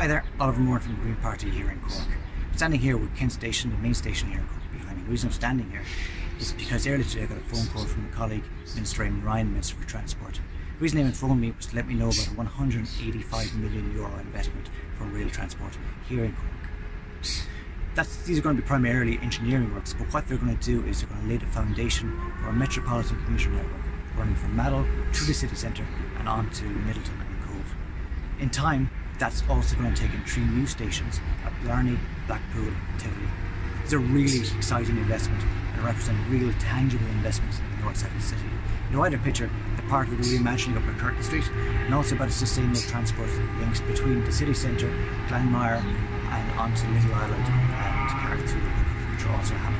Hi there, Oliver Moran from the Green Party here in Cork. I'm standing here with Kent Station, the main station here in Cork behind me. The reason I'm standing here is because earlier today I got a phone call from a colleague, Minister Eamon Ryan, Minister for Transport. The reason Eamon informed me was to let me know about a 185 million euro investment for rail transport here in Cork. That's, these are going to be primarily engineering works, but what they're going to do is they're going to lay the foundation for a metropolitan commuter network running from Mallow through the city centre and on to Midleton and Cobh. In time, that's also going to take in three new stations at Blarney, Blackpool and Tivoli. It's a really exciting investment and represents real tangible investments in the north side of the city. In the wider picture, the part of the reimagining of Curtain Street and also about a sustainable transport links between the city centre, Glanmire, and onto Little Island and Carrick through the which are also.